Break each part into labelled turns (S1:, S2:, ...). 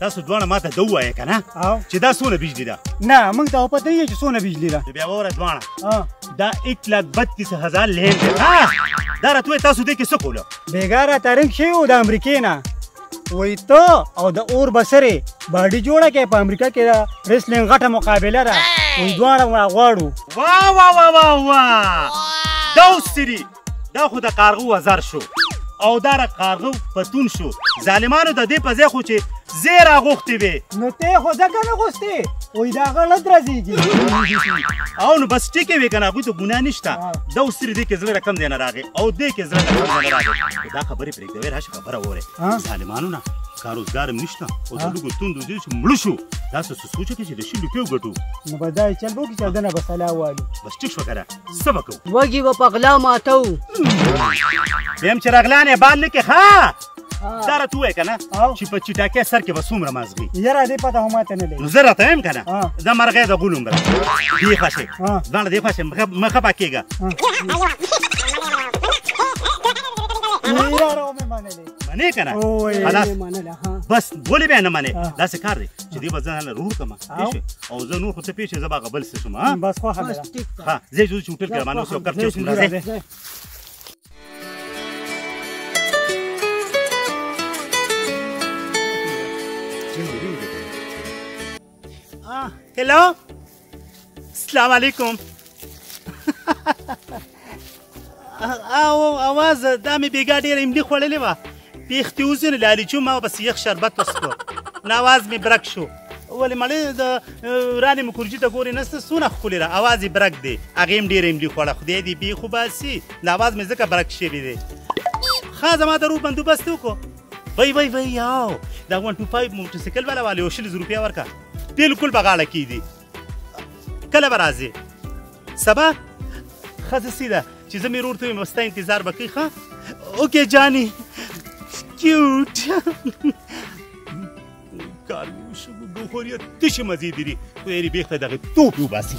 S1: تاسو دواړه ماته دا وایې که نه چې دا څونه بجلي ده
S2: نه موږ ته پته یې چې څونه بجلي ده
S1: بیا وره دواړه دا ایک لاک بتیس هزار لین دی دا راتوې تاسو دې کې څه کوله
S2: بېګا را ترنګ شوي و د امریکې نه وای ته او د اور بسرې باډي جوړه کې په امریکا کې دا ریسلینګ غټه مقابله ده وای دواړه غواړو
S1: وا وا وا وا وا دوسری دا خو د کارغو وزر شو او دا د کارغو پتون شو ظالمانو د دې په ځای خو چې زه راغوښتې وې
S2: نو ته خو ځکه نه غوښتې وایي د هغه له درځېږي
S1: او نو بس ټیکې وې که نه هغوی ته ګناه نشته دا اوس سري دې کې زړه رقم دی نه راغی او دې کې زړه رقم دی نه راغی دا خبرې پرېږدوې راشه خبره وره ظالمانو نه کار روزګار هم نشته او د لوګو توندو دې چې مړ شو دا څه سوچ کې چې د شي لوکیو ګټو
S2: نو به دا چل بو کې چې دنه بسلا والو
S1: بس ټیک شو کړه څه به کوو
S3: وږي به په غلا ماته وو
S1: ویم چې رغلانې بال نه کې ښه دا راته ووایه که نه چې په چټاکۍ سر کې به څومره مازغي
S2: یاره دې پته هم ماته نه
S1: لري
S2: نو
S1: زه راته وایم که نه زه مرغۍ د غولم به دې خوښ شي دواړه دې خوښ شي
S2: مه خپه کېږه
S1: منې که نه بس ولې بیا نه منې داسې کار دی چې دې به ځان له روح کړم
S2: او
S1: او زه نور خو څه پیښې زه باغ بل څه شم ها
S2: بس خو خبره
S1: ها زه چې هوټل کې مانو
S2: څو
S1: کار
S2: چې
S1: شم
S2: راځي
S1: هلو السلام علیکم او اواز دا مې بیګا ډېره املی خوړلې وه پیښتې اوسې نو لالي چوم او بس یخ شربت وسکو نو اواز مې برک شو ولې مړې د رانې مې کورجي ته ګورې نسته څونه ښکلې را اواز یې برک دی هغې هم ډېره املی خوړه خدای دې بې خو باسي نو اواز مې ځکه برک شوی دی ښه زما د روح بندوبست وکړو وای وای وای یاو دا وان ټو فایو موټرسایکل والا والې او شل زره روپیا ورکړه بالکل په غاړه کېږي کله به راځې سبا ښځه سي ده چې زه مې ورور ته وایم ستا انتظار به کوي ښه اوکې جاني کیوټ کار مې وشو ګوخوریا تشې مزې دي دي خو یې بېخته دغه توپ وباسي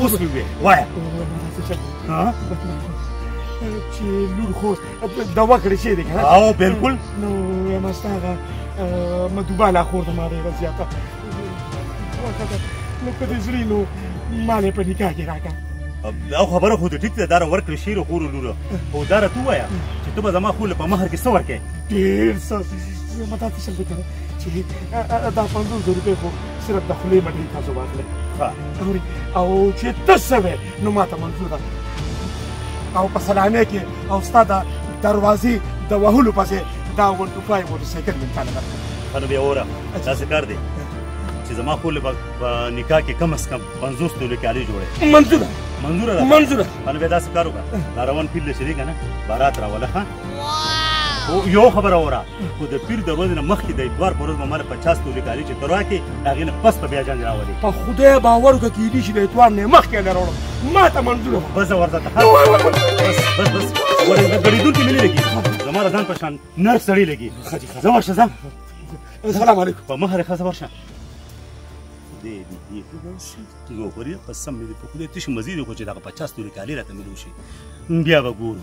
S1: اوس مې وې وای ها
S2: چې لور خو دا وکړې شي دې کنه
S1: او بالکل
S2: نو یم استاغه مدوبه لا خور ته ما ډېره زیاته وکړه نو که دې زړی نو ما نه په نکاح کې راکړه
S1: دا خبره خو دې ټیک ده دا ورکړې شي رو خور لور او دا ته وایا چې ته به زما خو په مہر کې څه ورکې
S2: ډېر څه متا څه شل کنه چې دا 50 روپے خو صرف د خولې مټې تاسو واخلئ اوري او چې ته سوې نو ماته منظور ده او په سلامه کې او ستا د دروازې د وهلو پسې دا ون ټو فایو موټر سایکل مې تاله درکړه
S1: خانه بیا وره داسې کار دی چې زما خور له نکاح کې کم از کم 50 تولې کالي جوړه
S2: منظور
S1: منظور
S2: منظور
S1: خانه بیا داسې کار وکړه دا روان پیل شریک نه بارات راوله خو یو خبره وره خو د پیر د ورځې نه مخکې د اتوار په ورځ به ما له پچاس تولې کالي چې ته راکې د هغې نه پس به بیا جنګ راولې
S2: په خدای باور وکړه کیدی شي د اتوار نه مخکې نه راوړم ما ته منظور وه
S1: بس ورته ته بس بس بس ورته ګړیدونکي ملي لګي زما د ځان په شان نر سړی لګي زه ورشه ځم
S2: السلام علیکم
S1: په مخه رخه ورشه دې دې دې یو غریب قسم دې په خدای تشه مزید خو چې دا 50 توري کالی راته ملو شي بیا به ګورو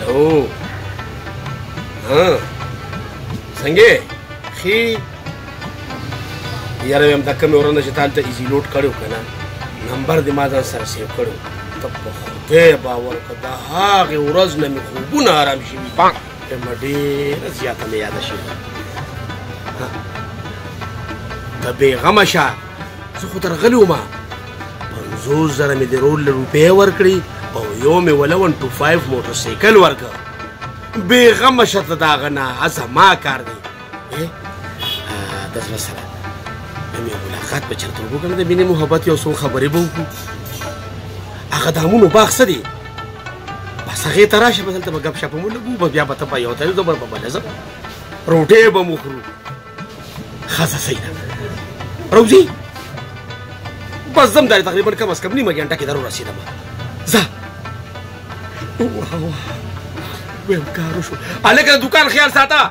S2: هلو ها څنګه خي یاره ویم دا کومه ورنه چې تالته ایزی لوډ کړو کنه نمبر دې ما ځان سره سیو کړو ته په خدای باور که د هغې ورځ نه مې خوبونه آرام شوي ډمه ډېره زیاته مې یاده شوې ده ته بېغمه شه زه خو درغلی وم پنځوس زره مې د رول له روپۍ ورکړي او یو مې وله ون ټو فایف موټرسایکل ورکړ بېغمه شه ته د هغه نه زما کار دی د زړه سره د مې ملاقات په چرته وکړو کنه د مینې محبت یو څو خبرې به وکړو هغه دامونو باغ څه دی بس هغې ته راشه به دلته به ګپ شپ مو لګو به بیا به ته په یو ځای زه به په بله ځم روټۍ به مو خورو ښځه صحیح ده روزي بس ځم دا تقریبا کم از کم نیمه ګنټه کې درو رسېدم ځه واه واه ویم کار وشو هلکه د دوکان خیال ساته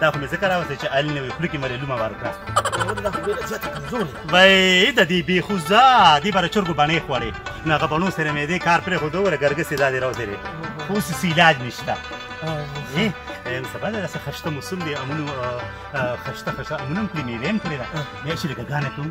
S1: دا خو مې ځکه راوسته چې علي نه وي خوله کې مې لومه ورکړه
S4: ولې دا خو ډېره زیاته کمزورې ده
S1: وای د دې بېخوزه دې به د چرګو بڼې خوړې نو هغه بڼو سره مې دې کار پرېښود وره ګرګسې دا دې راوسېدې خو اوس هېڅ علاج نشته نن سبا دا څه خشته موسم دی امونو خشته خشته امونم کړی مې ویم کړی دا مې چې لږه ګانه کوم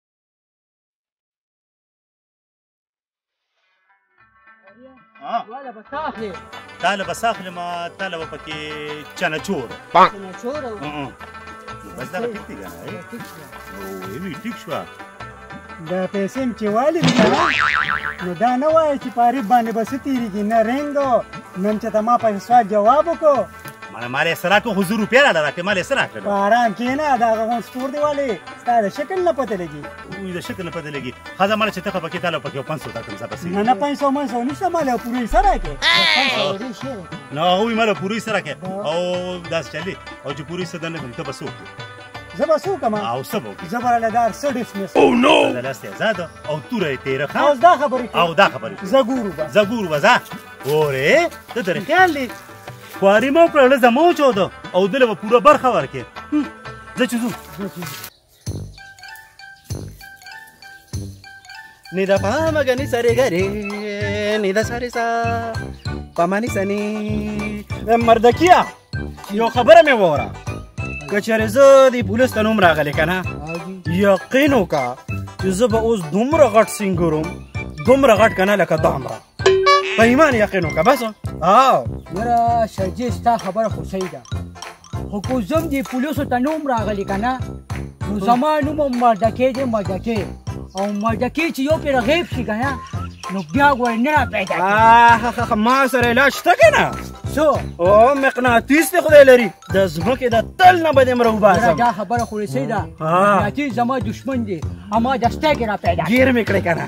S1: والا به
S3: تاخلې
S1: تا له بس اخلم تا له به پکې چنچور
S3: چنچور
S1: بس دغه ټیک دی که نه ای؟ او وی ټیک شوه
S5: د پیسې هم چې والي دي کنه نو دا نه وایي چې په عارف باندې به څه تېرېږي نه رنګ نن چې ته ما په سوال جواب وکړو
S1: مړه مالې سره کو حضور په را لراته مالې سره
S5: کړ
S1: باران
S5: کې نه دا غون سپور دی والي ستاره شکل نه پته لګي
S1: وې دا شکل نه پته لګي خزه مړه چې تخه پکې تعالی پکې 500 تا کوم زپسې
S5: نه نه 500 مې سو نشته مالې پوری سره کې
S1: نه هو مالې پوری سره کې او داس چلی او چې پوری سره نه کوم ته بسو
S5: زبا سو کما
S1: او سبو
S5: زبا له دار سو ډیسمس
S2: او نو
S1: دا لاس ته زاد او توره تیر
S5: خا
S1: او
S5: دا خبرې
S1: او دا خبرې
S5: زګورو
S1: زګورو وزا اوره ته درخیال خواري مو کړه لږه مو چوده او دله به پوره برخه ورکې زه چې ځو
S6: ni da pa ma ga ni sa re ga re ni da sa re sa pa ma ni sa ni مردکیا یو خبره مې وره که چېرې زه د پولیس ته نوم راغلی که نه یقین وکړه چې زه به اوس دومره غټ سینګروم دومره غټ که نه لکه دامره په ایمان یقین وکړه بس او
S3: یاره شجې ستا خبره خو صحیح ده خو کو زم دی پولیسو ته نوم راغلی که نه نو زما نوم هم مردکې دی مردکې او مردکې چې یو پرې غیب شي که نه نو بیا ګوړې نه را پیدا کېږي
S6: ما سره علاج شته که نه
S3: څو
S6: او مقناطیس دی خدای لري د ځمکې د تل نه به دې مره وباسم
S3: دا خبره خو رسۍ ده مقناطیس زما دشمن دی اما دستی کې را پیدا
S6: ګیر مې کړې که نه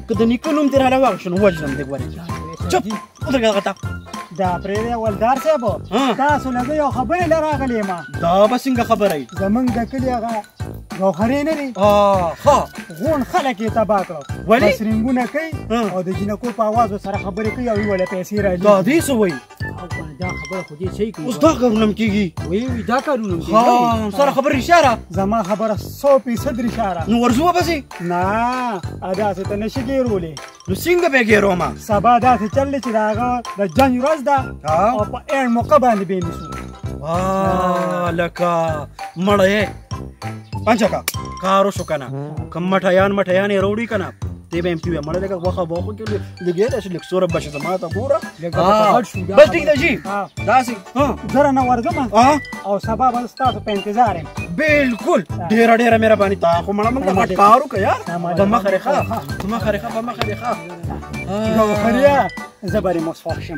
S6: که د نیکه نوم دې راله واخیست نو وژنم دې ګورې چپ ودرېږه هغه ته
S5: دا پرېږدی ولدار صاحب تاسو له زه یو خبرې له راغلی یم
S6: دا به څنګه خبره یي
S5: زمونږ د کلي هغه ګوهرې نه
S6: دی ښه
S5: غون خلک یې تباه کړو
S6: ولې
S5: بس رنګونه کوي او د جینکو په اوازو سره خبرې کوي او یې وله پیسې راځي
S6: دا دې څه وایي
S3: دا خبره خو دې صحیح کوي
S6: اوس دا کارونه هم کېږي
S3: وایي وایي دا کارونه هم
S6: کېږي سره خبره رښتیا ده
S5: زما خبره سو فیصد رښتیا ده
S6: نو ورځو به پسې
S5: نه هداسې ته نشي ګېرولې
S6: نو څنګه به ګېروم
S5: سبا داسې چل دی چې د هغه د جنګ ورځ ده او په اړ موقع باندې به یې
S6: نیسو لکه مړه یې پنچکا کار وشو که نه که مټیان مټیان یې راوړي که نه دی به ایم کیو ایم مړه لکه غوښه به وخوري لګې دا چې لږ سوره بشه زما ته ګوره بس ټیک ده جی داسې
S5: زره نه ورځم او سبا به ستاسو په انتظار یم
S6: بالکل ډېره ډېره مهرباني تا خو مړه موږ غټ کار وکړ یار په مخه رېښه په مخه
S5: رېښه
S6: په
S3: مخه رېښه نو خریا زه به
S2: مو سوال
S6: شم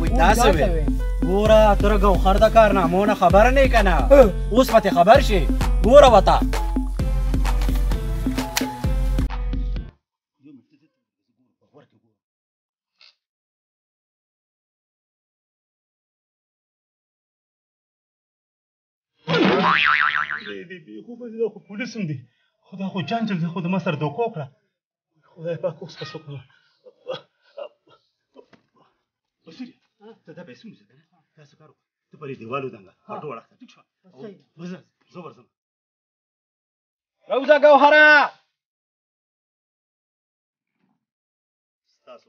S6: وای داسې وې ګوره تر ګوخر د کارنامو نه خبر نه که نه اوس به ترې خبر شي ګوره وته
S1: خو پولیس هم دي خو دا خو جنجل دی خو د ما سره دوکه وکړه خدای پاک اوس پس وکړه بصیر ته دا پیسې ونیسه که نه داسې کار وکړه ته پرې دیوال ودانګه پټو وړخته ټیک شوه وځه زه ورځم
S6: روزه ګوهره
S1: ستاسو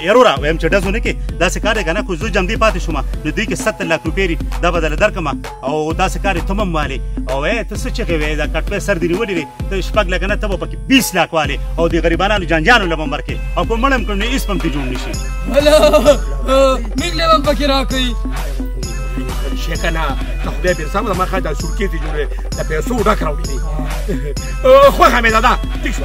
S1: یروره
S6: وایم چې
S1: ډزونه کې داسې کار دی کنه کو زو جمدی پاتې شوم نو دوی کې 70 لک روپۍ لري دا بدل درکم او داسې کار ته مم والی او اے ته څه چې کوي دا کټ په سر دی نیولې ته شپږ لک نه ته په کې 20 لک والی او دی غریبانو جنجانو لمم ورکه او کوم مړم کوم نه اس پم ته جوړ
S7: نشي میګ لمم پکې راکې
S2: شي کنه ته خدای پیر سم ما خا د سورکی دی جوړه د پیسو ډک راوړي خوخه مې ده دا ټیک شو